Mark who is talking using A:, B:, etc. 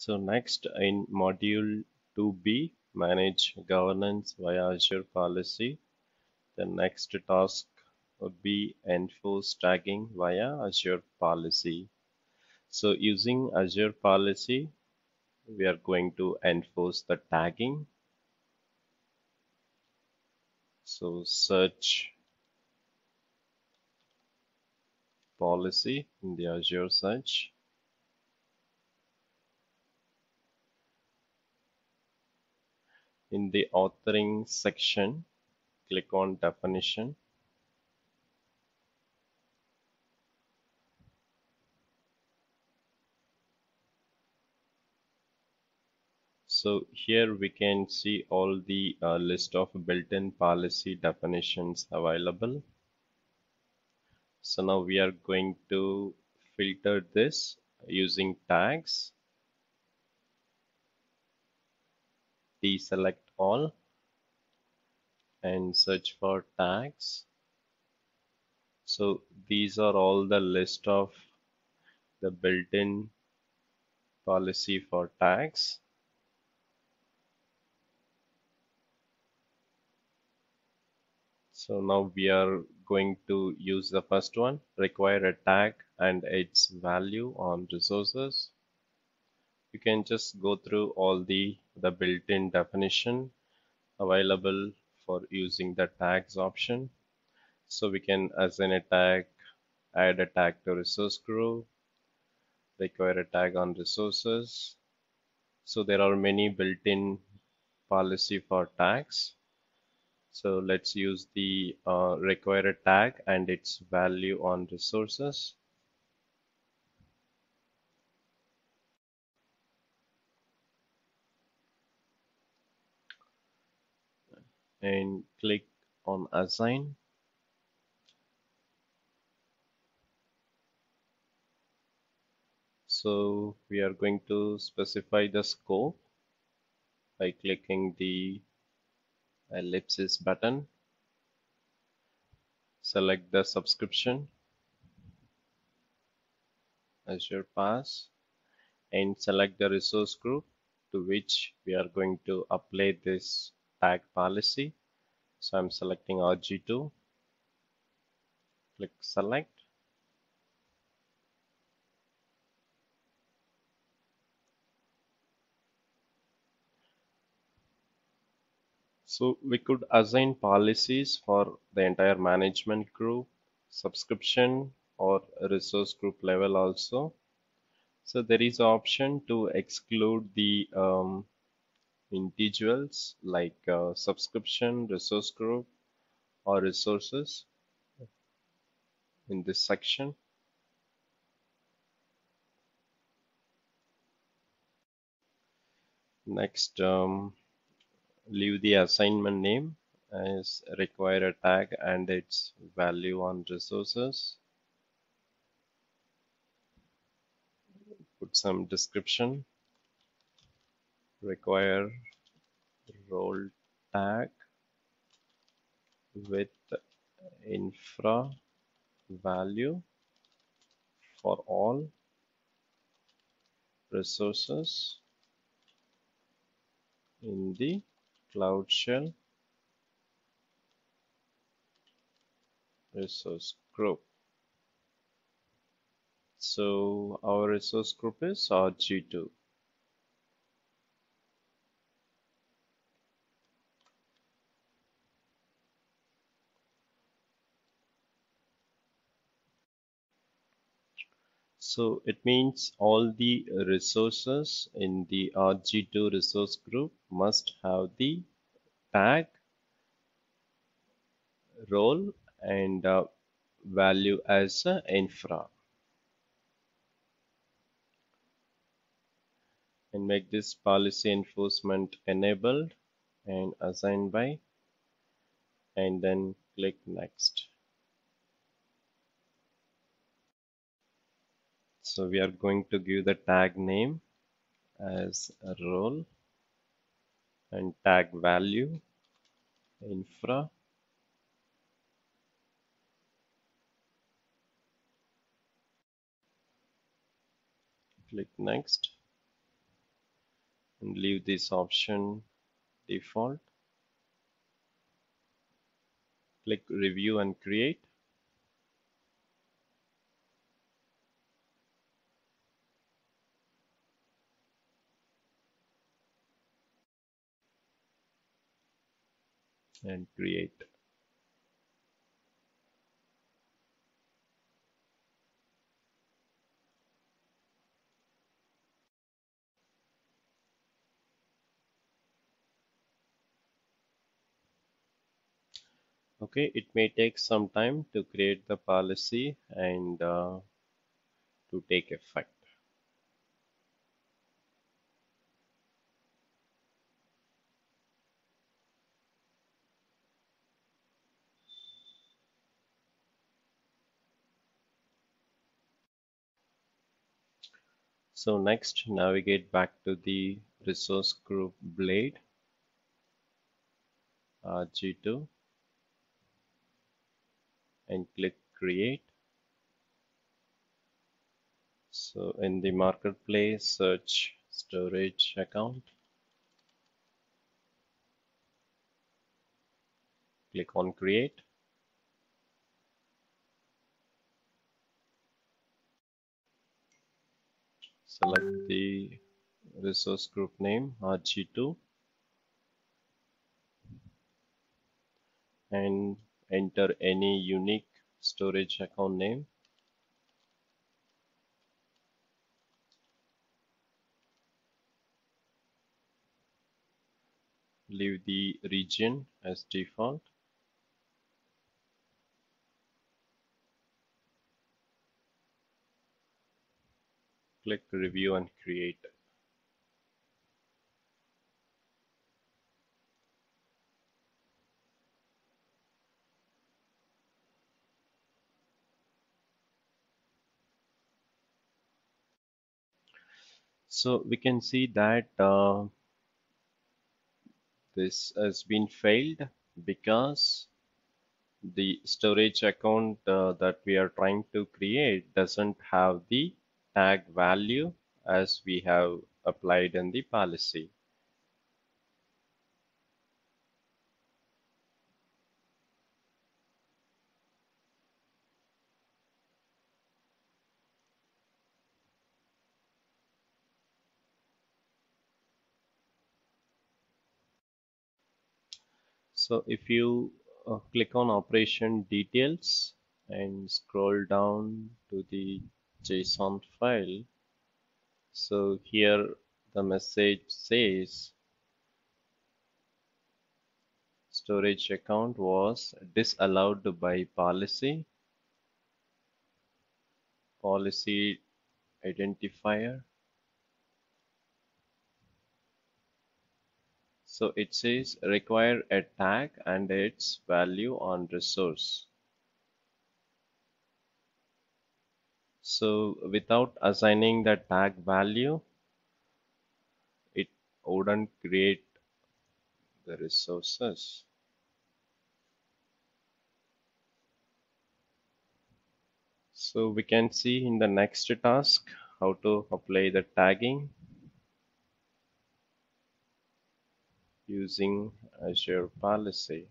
A: So next in module 2b, manage governance via Azure policy. The next task would be enforce tagging via Azure policy. So using Azure policy, we are going to enforce the tagging. So search policy in the Azure search. In the authoring section, click on definition. So here we can see all the uh, list of built-in policy definitions available. So now we are going to filter this using tags. Deselect all and search for tags. So these are all the list of the built-in policy for tags. So now we are going to use the first one, require a tag and its value on resources. You can just go through all the, the built-in definition available for using the tags option. So we can assign a tag, add a tag to resource group, require a tag on resources. So there are many built-in policy for tags. So let's use the uh, require tag and its value on resources. And click on assign. So we are going to specify the scope by clicking the ellipsis button select the subscription Azure Pass and select the resource group to which we are going to apply this tag policy. So I'm selecting RG2 click select. So we could assign policies for the entire management group, subscription or resource group level also. So there is option to exclude the um, individuals like uh, subscription, resource group or resources in this section. Next, um, leave the assignment name as require a tag and its value on resources. Put some description. Require role tag with infra value for all resources in the Cloud Shell resource group. So our resource group is RG2. So it means all the resources in the RG2 resource group must have the tag, role and uh, value as uh, infra. And make this policy enforcement enabled and assigned by and then click next. So we are going to give the tag name as a role and tag value infra click next and leave this option default. Click review and create. And create. Okay, it may take some time to create the policy and uh, to take effect. So next, navigate back to the resource group blade, uh, G2, and click create. So in the marketplace, search storage account. Click on create. Select the resource group name RG2 and enter any unique storage account name. Leave the region as default. Click review and create. So we can see that uh, this has been failed because the storage account uh, that we are trying to create doesn't have the tag value as we have applied in the policy. So if you uh, click on operation details and scroll down to the JSON file, so here the message says storage account was disallowed by policy, policy identifier, So it says require a tag and its value on resource. So without assigning the tag value, it wouldn't create the resources. So we can see in the next task how to apply the tagging using Azure Policy.